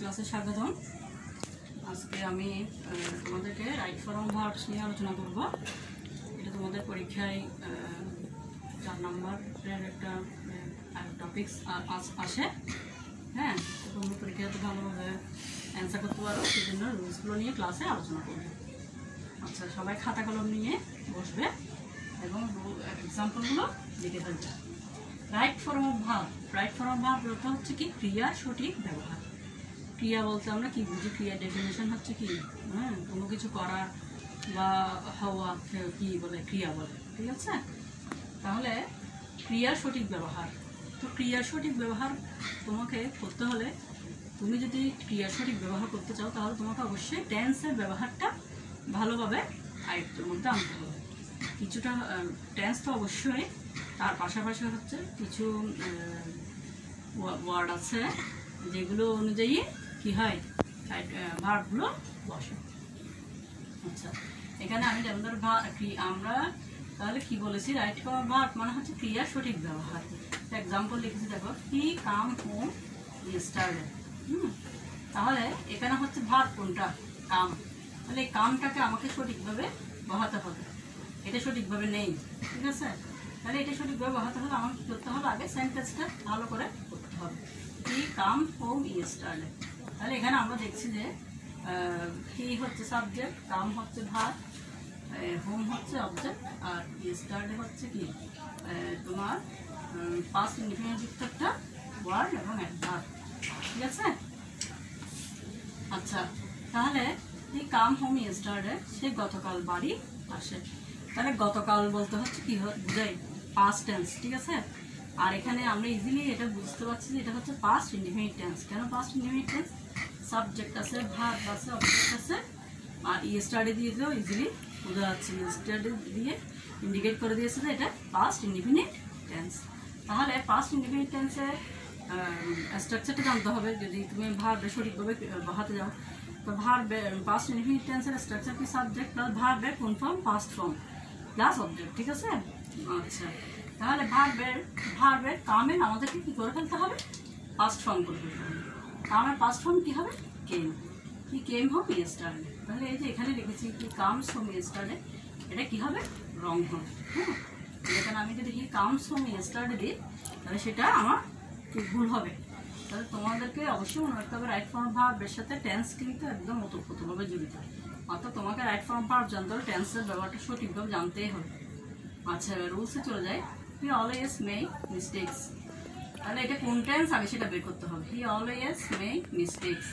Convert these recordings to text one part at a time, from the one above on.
ক্লাসে স্বাগতম। আজকে আমি তোমাদেরকে রাইট ফর্ম ভার্বস নিয়ে আলোচনা করব। এটা তোমাদের পরীক্ষায় চার নম্বরের একটা টপিক্স আসে হ্যাঁ তোমরা পরীক্ষাতে ভালোভাবে অ্যান্সার করতে পারো। সেই জন্য রুলসগুলো নিয়ে ক্লাসে আলোচনা করব। আচ্ছা সবাই খাতা কলম নিয়ে বসবে এবং এক্সাম্পলগুলো লিখে ফেলবে। Right form of verb right form of verb হচ্ছে কি? ক্রিয়া, সঠিক, ব্যবহার। ক্রিয়া বলতে আমরা কি বুঝি? ক্রিয়া ডেফিনেশন হচ্ছে কি? হ্যাঁ কোনো কিছু করা বা হওয়া কে- বলে, ক্রিয়া বলে, ঠিক আছে? তাহলে ক্রিয়ার সঠিক ব্যবহার। তো ক্রিয়ার সঠিক ব্যবহার তোমাকে করতে হলে তুমি যদি ক্রিয়ার সঠিক ব্যবহার করতে চাও, তাহলে তোমাকে অবশ্যই টেন্সের ব্যবহারটা ভালোভাবে আয়ত্তের মধ্যে আনতে হবে। কিছুটা টেন্স তো অবশ্যই। তার পাশাপাশি হচ্ছে কিছু ওয়ার্ড আছে যেগুলো অনুযায়ী কি হয়? ভার্বগুলো বসে। আচ্ছা এখানে আমি যেমন ধরো আমরা তাহলে কি বলেছি? রাইট ফর ভার্ব মানে হচ্ছে ক্রিয়ার সঠিক ব্যবহার। এক্সাম্পল লিখেছি, দেখো হি কাম হোম ইয়েস্টারডে হুম, তাহলে এখানে হচ্ছে ভার্ব কোনটা? কাম তাহলে এই কামটাকে আমাকে সঠিকভাবে বহাতে হবে। এটা সঠিকভাবে নেই, ঠিক আছে? তাহলে এটা সঠিকভাবে বহাতে হলে আমাকে করতে হবে? আগে সেন্টেন্সটা ভালো করে করতে হবে। কি কাম হোম ইয়েস্টারডে তাহলে এখানে আমরা দেখছি যে হি হচ্ছে সাবজেক্ট কাম হচ্ছে ভার হোম হচ্ছে অবজেক্ট আর ইয়েস্টারডে হচ্ছে কি? তোমার পাস্ট ইন্ডিপেন্ডেন্ট একটা ওয়ার্ড এবং অ্যাডভার্ব ঠিক আছে? আচ্ছা তাহলে এই কাম হোম ইয়েস্টারডে সে গতকাল বাড়ি আসে। তাহলে গতকাল বলতে হচ্ছে কি বুঝাই পাস্ট টেন্স ঠিক আছে? আর এখানে আমরা ইজিলি এটা বুঝতে পারছি যে এটা হচ্ছে পাস্ট ইন্ডিপেন্ডেন্ট টেন্স কেন পাস্ট ইন্ডিপেন্ডেন্ট টেন্স সাবজেক্ট আছে ভার্ব আছে অবজেক্ট আছে। আর ইয়েস্টারডে দিয়ে দিলেও ইজিলি বোঝা যাচ্ছে। ইয়েস্টারডে দিয়ে ইন্ডিকেট করে দিয়েছে যে এটা পাস্ট ইন্ডিপেন্ডেন্ট টেন্স তাহলে পাস্ট ইন্ডিপেন্ডেন্ট টেন্সে স্ট্রাকচারটা জানতে হবে। যদি তুমি ভার্বে সঠিকভাবে বহাতে যাও, তো ভার্বে পাস্ট ইনফিনিট টেন্সের স্ট্রাকচার কি সাবজেক্ট প্লাস ভার্বের কোন form past form plus object ঠিক আছে? আচ্ছা। তাহলে ভার্বের ভার্বের কামের আমাদেরকে কি করে ফেলতে হবে? পাস্ট ফর্ম করে ফেলতে হবে। কামের পাস্ট ফর্ম কী হবে? কেম কি কেম হোম ইয়েস্টারডে তাহলে এই যে এখানে লিখেছি, কি কামস হোম ইয়েস্টারডে এটা কি হবে? রং হবে। হ্যাঁ? এখানে আমি যদি কি কামস হোম ইয়েস্টারডে দিই, তাহলে সেটা আমার ভুল হবে? তাহলে তোমাদেরকে অবশ্যই মনে রাখতে হবে রাইট ফর্ম ভার্বের সাথে টেন্স কিন্তু একদম ওতপ্রোতভাবে জড়িত। অর্থাৎ তোমাকে রাইট ফর্ম ভার্ব জানতে হবে টেন্সের ব্যবহারটা সঠিকভাবে জানতেই হবে। আচ্ছা রুলসে চলে যায় হি অলওয়েজ মেক মিস্টেক্স তাহলে এটা কোন টেন্স আগে সেটা বের করতে হবে। He always make mistakes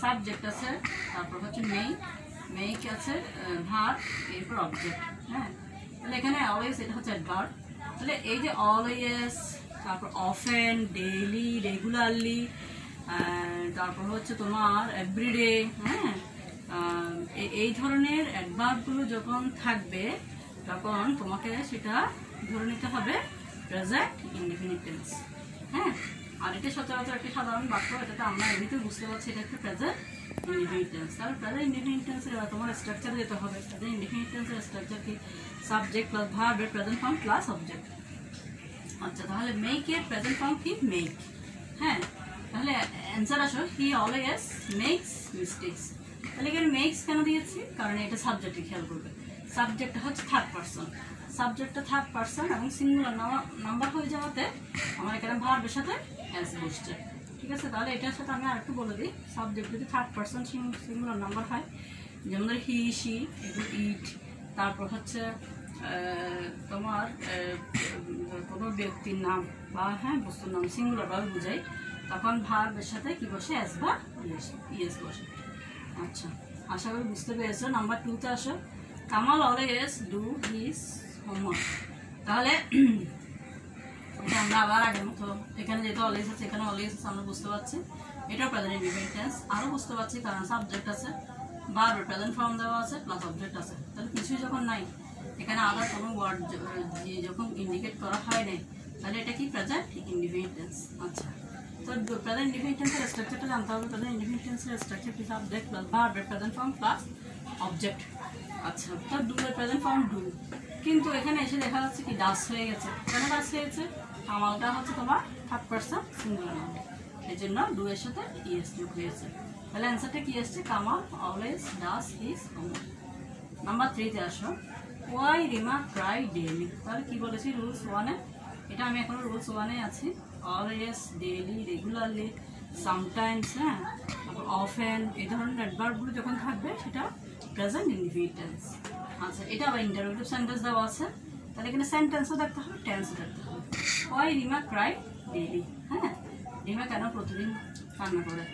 subject আছে, তারপর হচ্ছে মেক মেক আছে ভার এরপর অবজেক্ট হ্যাঁ? তাহলে এখানে অলওয়েজ এটা হচ্ছে অ্যাডভার্ব তাহলে এই যে অলওয়েজ তারপর অফেন ডেইলি রেগুলারলি তারপর হচ্ছে তোমার এভরিডে হ্যাঁ? এই ধরনের অ্যাডভার্বগুলো যখন থাকবে, তখন তোমাকে সেটা ধরে নিতে হবে প্রেজেন্ট ইনডিফিনিট টেন্স হ্যাঁ? আর এটা সচরাচর একটা সাধারণ বাক্য, এটাতে আমরা এমনিতে বুঝতে পারছি এটা একটা প্রেজেন্ট ইনডিফিনিট টেন্স তাহলে প্রেজেন্ট ইনডিফিনিট তোমার স্ট্রাকচার যেতে হবে। প্রেজেন্ট ইনডিফিনিট স্ট্রাকচার কি? সাবজেক্ট প্লাস ভার্বের প্রেজেন্ট ফর্ম প্লাস অবজেক্ট আচ্ছা তাহলে মেক এর প্রেজেন্ট ফর্ম কি? মেক হ্যাঁ? তাহলে অ্যান্সার আসো। হি অলওয়েজ মেক্স মিস্টেক্স তাহলে এখানে মেক্স কেন দিয়েছি? কারণ এটা সাবজেক্টে খেয়াল করবে। সাবজেক্টটা হচ্ছে থার্ড পার্সন সাবজেক্টটা থার্ড পার্সন এবং সিঙ্গুলার নাম্বার হয়ে যাওয়াতে আমার এখানে ভার্বের সাথে অ্যাস বসছে। ঠিক আছে? তাহলে এটার সাথে আমি আরেকটু বলে দিই। সাবজেক্ট যদি থার্ড পার্সন সিঙ্গুলার নাম্বার হয়, যেমন ধর হি সি ইট তারপর হচ্ছে তোমার কোনো ব্যক্তির নাম বা হ্যাঁ বস্তুর নাম সিঙ্গুলারভাবে বোঝাই, তখন ভার্বের সাথে কি বসে? অ্যাস বা ইয়েস বসে। আচ্ছা আশা করি বুঝতে পেরেছ। নাম্বার টুতে আসো। Kamal always do his homework তাহলে এটা আমরা আবার আগের মতো, এখানে যেহেতু অলওয়েজ আছে, এখানে অলওয়েজ আছে, আমরা বুঝতে পারছি। এটাও প্রেজেন্ট ইন্ডিপেন্ডেন্ট টেন্স আরও বুঝতে পারছি কারণ সাবজেক্ট আছে বারবার প্রেজেন্ট ফর্ম দেওয়া আছে প্লাস অবজেক্ট আছে। তাহলে কিছুই যখন নাই, এখানে আদার কোনো ওয়ার্ড যখন ইন্ডিকেট করা হয় নাই, তাহলে এটা কি প্রেজেন্ট ইন্ডিপেন্ডেন্ট টেন্স আচ্ছা। তো প্রেজেন্ট ইন্ডিপেন্ডেন্ট টেন্সের স্ট্রাকচারটা জানতে হবে। প্রেজেন্ট ইন্ডিপেন্ডেন্ট টেন্সের স্ট্রাকচার কি subject plus present form plus object আচ্ছা তো ডু এর প্রেজেন্ট ফর্ম ডু কিন্তু এখানে এসে দেখা যাচ্ছে কি ডাস হয়ে গেছে। কেন ডাস গেছে? কামালটা হচ্ছে তোমার থার্ড পার্সন সিঙ্গুলার নাম্বার এই জন্য ডু এর সাথে ইএস যোগ হয়েছে তাহলে অ্যান্সারটা কি আসছে? Kamal always does his homework number থ্রিতে আসো। ওয়াই রিমা ট্রাই ডেইলি তাহলে কি বলেছি? রুলস ওয়ানে এটা আমি এখনও রুলস ওয়ানে আছি। অলওয়েজ ডেইলি রেগুলারলি সামটাইমস হ্যাঁ? তারপর অফেন এই ধরনের অ্যাডভার্বগুলো যখন থাকবে, সেটা প্রেজেন্ট ইনডিভিটেন্স আচ্ছা এটা আবার ইন্টারভিউ সেন্টেন্স দেওয়া আছে। তাহলে এখানে সেন্টেন্সও দেখতে হবে টেন্সও দেখতে হবে। ওয়াই রিমা ক্রাই ডেইলি হ্যাঁ? রিমা কেন প্রতিদিন কান্না করে?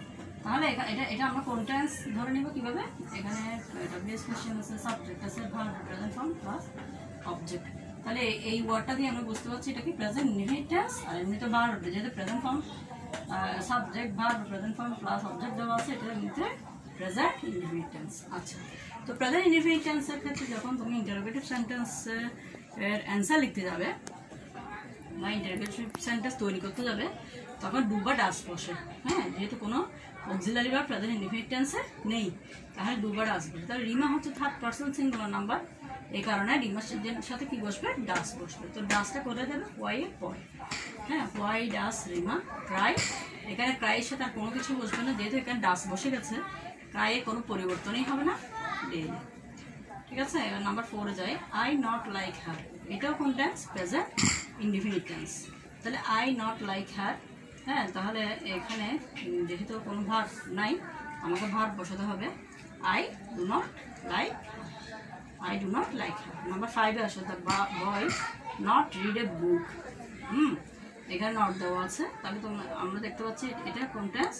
তাহলে এটা এটা আমরা কোন টেন্স ধরে নিব কীভাবে? এখানে ডব্লিউএস কোশ্চেন আছে সাবজেক্ট আছে verb present form plus object তাহলে এই- এই ওয়ার্ডটা দিয়ে আমরা বুঝতে পারছি এটা কি প্রেজেন্ট ইনডিফিনিট টেন্স আর এমনিতে ভার্ব যেহেতু present form subject verb present form plus object দেওয়া আছে এটা এমনিতে প্রেজেন্ট ইনডিফিনিট টেন্স আচ্ছা। তো প্রেজেন্ট ইনডিফিনিট টেন্সের ক্ষেত্রে যখন তুমি ইন্টারোগেটিভ সেন্টেন্স এর অ্যান্সার লিখতে যাবে, বা ইন্টারভিউ সেন্টেন্স তৈরি করতে যাবে, তখন ডু বা ডাস বসে হ্যাঁ? যেহেতু কোনো অক্সিলারি বা প্রেজেন্ট ইনডিফিনিট নেই, তাহলে ডু বা ডাস বসে। তাহলে রিমা হচ্ছে থার্ড পার্সন সিঙ্গুলার নাম্বার এই কারণে রিমার সাথে কি বসবে? ডাস বসবে। তো ডাসটা করে দেবে ওয়াই এর পরে। হ্যাঁ? Why does Rima, cry. এখানে ক্রাইয়ের সাথে আর কোনো কিছু বসবে না, যেহেতু এখানে ডাস বসে গেছে ক্রাইয়ের কোনো পরিবর্তনই হবে না। ডেইলি ঠিক আছে? এবার নাম্বার ফোরে যাই। আই নট লাইক হার এটাও কোন টেন্স প্রেজেন্ট ইনডিফিনিট টেন্স তাহলে আই নট লাইক হার হ্যাঁ তাহলে এখানে যেহেতু কোনো ভার নাই, আমাকে ভার বসাতে হবে। I do not like I do not like her number ফাইভে আসো the boy not read a book হুম, এখানে নট দেওয়া আছে। তাহলে তোমরা, আমরা দেখতে পাচ্ছি এটা কোন টেন্স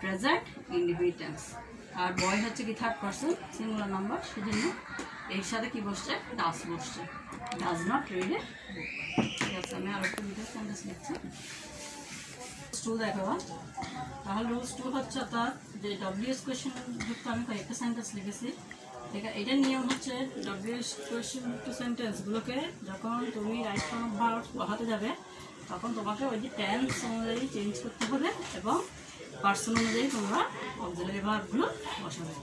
প্রেজেন্ট ইনডিফিনিট টেন্স আর বয় হচ্ছে কি থার্ড পার্সন সিঙ্গুলার নাম্বার সেজন্য এর সাথে কি বসছে? ডাস বসছে। ডাজ নট রিড ঠিক আছে, আমি আরও একটু ভিডিও সেন্টেন্স লিখছি। টু দেখো তাহলে রুলস টু হচ্ছে তার যে ডব্লিউএস কোয়েশ্চেন যুক্ত আমি কয়েকটা সেন্টেন্স লিখেছি। ঠিক আছে এটার নিয়ম হচ্ছে ডব্লিউএস কোয়েশ্চেন যুক্ত সেন্টেন্সগুলোকে যখন তুমি রাইট ফর্ম ভার্ব বহাতে যাবে, তখন তোমাকে ওই যে টেন্স অনুযায়ী চেঞ্জ করতে হবে এবং পার্সন অনুযায়ী তোমরা অক্সিলারি ভার্বগুলো বসাবে।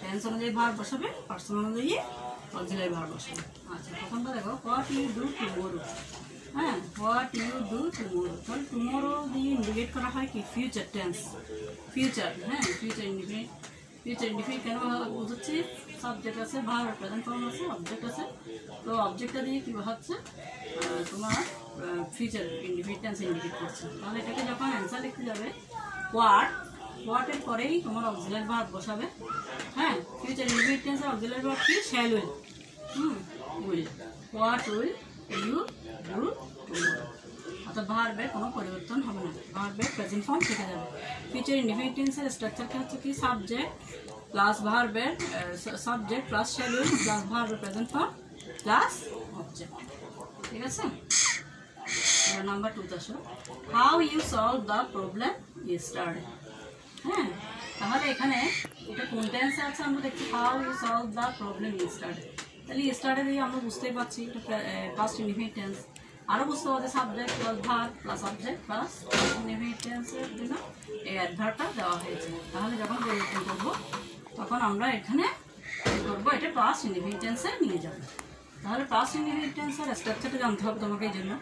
টেন্স অনুযায়ী ভার্ব বসাবে পার্সন অনুযায়ী অক্সিলারি ভার্ব বসাবে। আচ্ছা প্রথমটা দেখো হোয়াট ইউ ডু টুমোরো হ্যাঁ হোয়াট ইউ ডু টুমোরো তাহলে টুমোরো দিয়ে ইন্ডিকেট করা হয় কি? ফিউচার টেন্স ফিউচার হ্যাঁ ফিউচার ইন্ডিফিনিট ফিউচার ইন্ডিফিনিট কেন বোঝাচ্ছি? সাবজেক্ট আছে ভার প্রেজেন্ট ফর্ম আছে অবজেক্ট আছে। তো অবজেক্টটা দিয়ে কী বোঝাচ্ছে? আহ, তোমার ফিউচার ইন্ডিফিনিট টেন্স ইন্ডিকেট করছে। তাহলে এটাকে যখন অ্যান্সার লিখতে যাবে হোয়াট হোয়াটের পরেই তোমার অক্সিলারি ভার্ব বসাবে। হ্যাঁ ফিউচার ইন্ডিফিনিট টেন্সের অক্সিলারি ভার্ব কি? Shall will hmm will what will you do অর্থাৎ ভার্বের কোনো পরিবর্তন হবে না। ভার্বের প্রেজেন্ট ফর্ম থেকে যাবে। ফিউচার ইন্ডিফিনিটেন্সের স্ট্রাকচারটা হচ্ছে কি? সাবজেক্ট প্লাস ভার্বের সাবজেক্ট প্লাস শ্যাডুল প্লাস ভার্বের প্রেজেন্ট ফর্ম প্লাস অবজেক্ট ঠিক আছে? নাম্বার টুতে আসো how you solve the problem yesterday হ্যাঁ তাহলে এখানে এটা কোন টেন্সে আছে আমরা দেখছি how you solve the problem yesterday তাহলে ইয়েস্টারডে দিয়ে আমরা বুঝতেই পারছি, এটা ফার্স্ট ইনডিফিনিট টেন্স আরও বুঝতে পারছি subject plus verb plus object plus indefinite টেন্সের জন্য এই অ্যাডভার্টটা দেওয়া হয়েছে। তাহলে যখন পরিবর্তন করব, তখন আমরা এখানে করব, এটা পাস্ট ইনডিফিনিট নিয়ে যাব। তাহলে পাস্ট ইনডিফিনিট টেন্সের স্ট্রাকচারটা জানতে হবে তোমাকে এই জন্য।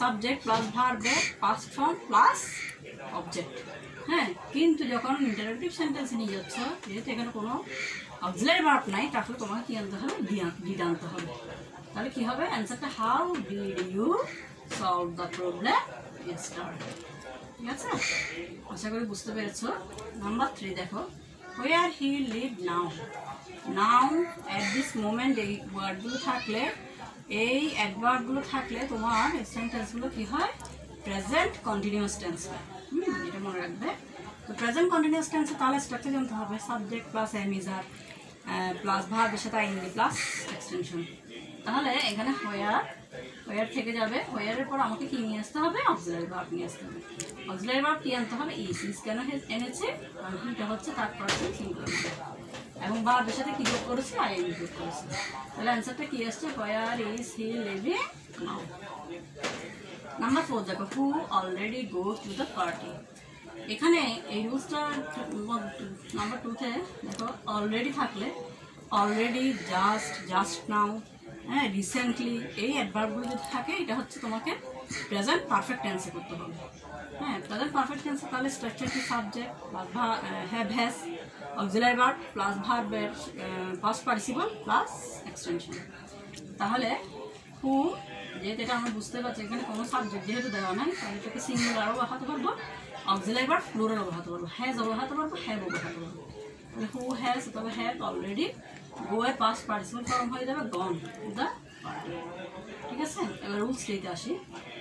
সাবজেক্ট প্লাস ভার্বের পাস্ট ফর্ম প্লাস অবজেক্ট হ্যাঁ কিন্তু যখন ইন্টারেক্টিভ সেন্টেন্স নিয়ে যাচ্ছ, যেহেতু এখানে কোনো অক্সিলারি ভার্ব নাই, তাহলে তোমাকে কি আনতে হবে? ডিড আনতে হবে। তাহলে কি হবে? অ্যান্সারটা how did you solve the problem start ঠিক আছে? আশা করি বুঝতে পেরেছ। নাম্বার থ্রি দেখো। Where he live now now at this moment এই ওয়ার্ডগুলো থাকলে, এই অ্যাডভার্বগুলো থাকলে তোমার সেন্টেন্সগুলো কী হয়? প্রেজেন্ট কন্টিনিউয়াস টেন্স হয়। হুম, এটা মনে রাখবে। তো প্রেজেন্ট কন্টিনিউয়াস টেন্সে তাহলে স্ট্রাকচার জানতে হবে। সাবজেক্ট প্লাস এমিজার প্লাস ভার্বের সাথে আইনলি প্লাস এক্সটেনশন তাহলে এখানে হোয়ার হোয়ার থেকে যাবে? হোয়ারের পর আমাকে কি নিয়ে আসতে হবে? অক্সিলারি ভার্ব নিয়ে আসতে হবে। অক্সিলারি ভার্ব কী আনতে হবে? ইস ইস কেন এনেছে? কারণ এটা হচ্ছে তার পার্সন সিঙ্গুলার এবং ভার্বের সাথে কি যোগ করেছে? আই এম যোগ করেছে। তাহলে অ্যান্সারটা কি আসছে? Where is he living now number four দেখো who already go to the party এখানে এই রুলসটা নাম্বার টুতে দেখো অলরেডি থাকলে অলরেডি জাস্ট জাস্ট নাও হ্যাঁ রিসেন্টলি এই অ্যাডভার্বগুলো যদি থাকে, এটা হচ্ছে তোমাকে প্রেজেন্ট পারফেক্ট টেন্সে করতে হবে। হ্যাঁ প্রেজেন্ট পারফেক্ট টেন্সে তাহলে স্ট্রাকচার কি সাবজেক্ট বা have has auxiliary verb plus ভার্বের পাস্ট পার্টিসিপল প্লাস এক্সটেনশন তাহলে হু যেহেতু এটা আমরা বুঝতে পারছি এখানে কোনো সাবজেক্ট যেহেতু দেওয়া নাই তাহলে এটাকে সিঙ্গুলারও বাহাতে পারব অক্সিলারি ভার্ব প্লুরালও বাহাতে পারব হ্যাজও বাহাতে পারব হ্যাভও বাহাতে পারব তাহলে হু হ্যাজ তবে হ্যাভ অলরেডি গো এর পাস্ট পার্টিসিপল ফর্ম হয়ে যাবে গন দ্য ঠিক আছে? এবার রুলস দিতে আসি।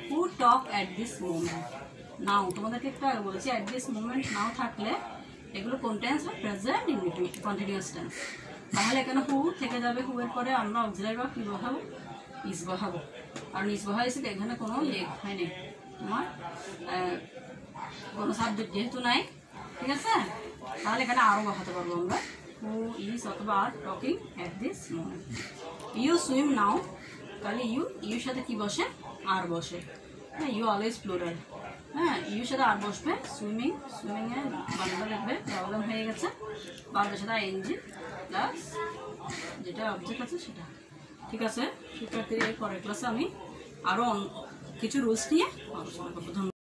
Who talk at this moment now তোমাদেরকে একটু বলেছি অ্যাট দিস মোমেন্ট নাও থাকলে এগুলো কোন টেন্স হয় প্রেজেন্ট কন্টিনিউয়াস টেন্স তাহলে এখানে হু থেকে যাবে হু এর পরে আমরা অক্সিলারি বা কী বসাবো? ইস বসাবো। কারণ ইস বসাইছি এখানে কোনো ইয়ে হয়নি। তোমার কোনো সাবজেক্ট যেহেতু নাই, ঠিক আছে? তাহলে এখানে আরও বসাতে পারব আমরা। হু ইজ অথবা are talking at this moment you swim now তাহলে ইউ ইউর সাথে কি বসে? আর বসে। হ্যাঁ ইউ অলওয়েজ প্লুরাল হ্যাঁ ইউর সাথে আর বসবে সুইমিং সুইমিংয়ে বাংলা লিখবে প্রবলেম হয়ে গেছে বাংলার সাথে এনজি প্লাস যেটা অবজেক্ট আছে সেটা। ঠিক আছে? শিক্ষার্থীর পরের ক্লাসে আমি আরও কিছু রুলস নিয়ে আলোচনা করব।